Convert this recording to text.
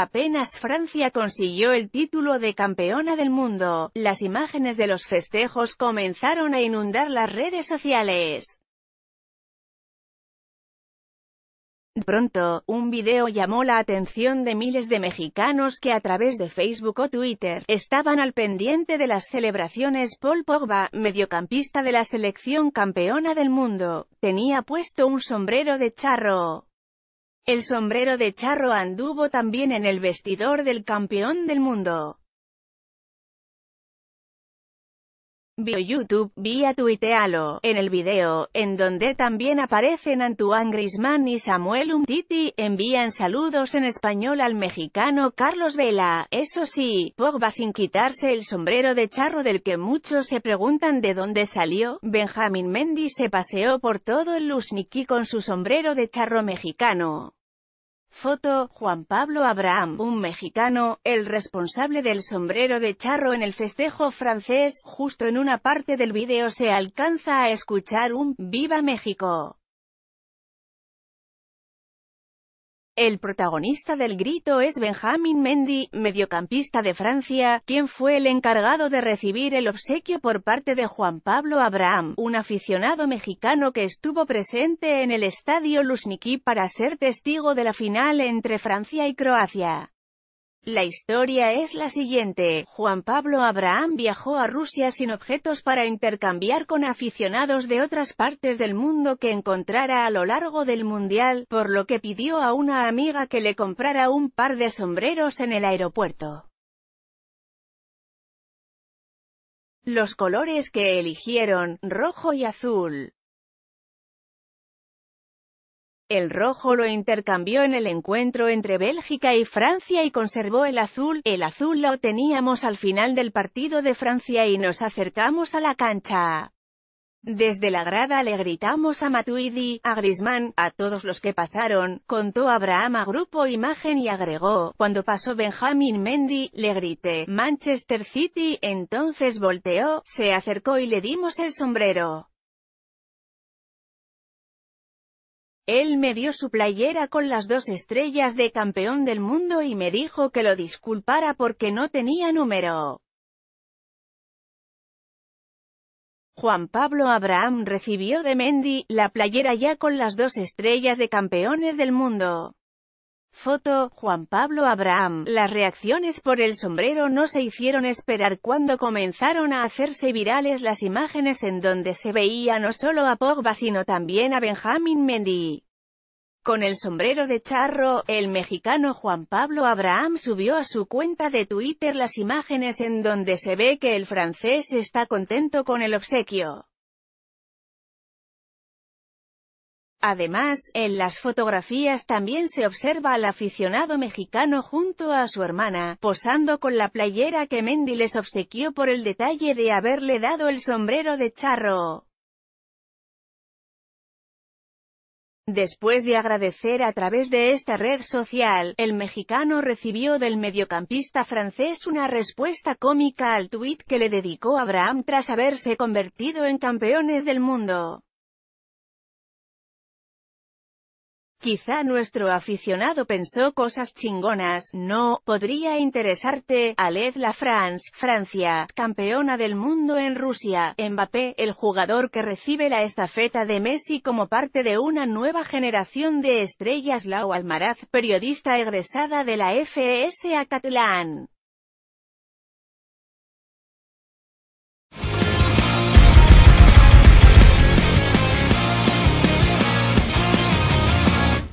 Apenas Francia consiguió el título de campeona del mundo, las imágenes de los festejos comenzaron a inundar las redes sociales. Pronto, un video llamó la atención de miles de mexicanos que a través de Facebook o Twitter, estaban al pendiente de las celebraciones Paul Pogba, mediocampista de la selección campeona del mundo, tenía puesto un sombrero de charro. El sombrero de charro anduvo también en el vestidor del campeón del mundo. Vio YouTube, vía tuitealo, en el video, en donde también aparecen Antoine Griezmann y Samuel Umtiti, envían saludos en español al mexicano Carlos Vela, eso sí, Pogba sin quitarse el sombrero de charro del que muchos se preguntan de dónde salió, Benjamín Mendy se paseó por todo el Lusniki con su sombrero de charro mexicano. Foto, Juan Pablo Abraham, un mexicano, el responsable del sombrero de charro en el festejo francés, justo en una parte del vídeo se alcanza a escuchar un «Viva México». El protagonista del grito es Benjamin Mendy, mediocampista de Francia, quien fue el encargado de recibir el obsequio por parte de Juan Pablo Abraham, un aficionado mexicano que estuvo presente en el estadio Luzhniki para ser testigo de la final entre Francia y Croacia. La historia es la siguiente, Juan Pablo Abraham viajó a Rusia sin objetos para intercambiar con aficionados de otras partes del mundo que encontrara a lo largo del mundial, por lo que pidió a una amiga que le comprara un par de sombreros en el aeropuerto. Los colores que eligieron, rojo y azul. El rojo lo intercambió en el encuentro entre Bélgica y Francia y conservó el azul. El azul lo teníamos al final del partido de Francia y nos acercamos a la cancha. Desde la grada le gritamos a Matuidi, a Grisman, a todos los que pasaron, contó Abraham a Grupo Imagen y agregó, cuando pasó Benjamin Mendy, le grité, Manchester City, entonces volteó, se acercó y le dimos el sombrero. Él me dio su playera con las dos estrellas de campeón del mundo y me dijo que lo disculpara porque no tenía número. Juan Pablo Abraham recibió de Mendy, la playera ya con las dos estrellas de campeones del mundo. Foto, Juan Pablo Abraham. Las reacciones por el sombrero no se hicieron esperar cuando comenzaron a hacerse virales las imágenes en donde se veía no solo a Pogba sino también a Benjamín Mendy. Con el sombrero de charro, el mexicano Juan Pablo Abraham subió a su cuenta de Twitter las imágenes en donde se ve que el francés está contento con el obsequio. Además, en las fotografías también se observa al aficionado mexicano junto a su hermana, posando con la playera que Mendy les obsequió por el detalle de haberle dado el sombrero de charro. Después de agradecer a través de esta red social, el mexicano recibió del mediocampista francés una respuesta cómica al tuit que le dedicó Abraham tras haberse convertido en campeones del mundo. Quizá nuestro aficionado pensó cosas chingonas, no, podría interesarte, Aled La France, Francia, campeona del mundo en Rusia, Mbappé, el jugador que recibe la estafeta de Messi como parte de una nueva generación de estrellas. Lau Almaraz, periodista egresada de la FES Acatlán.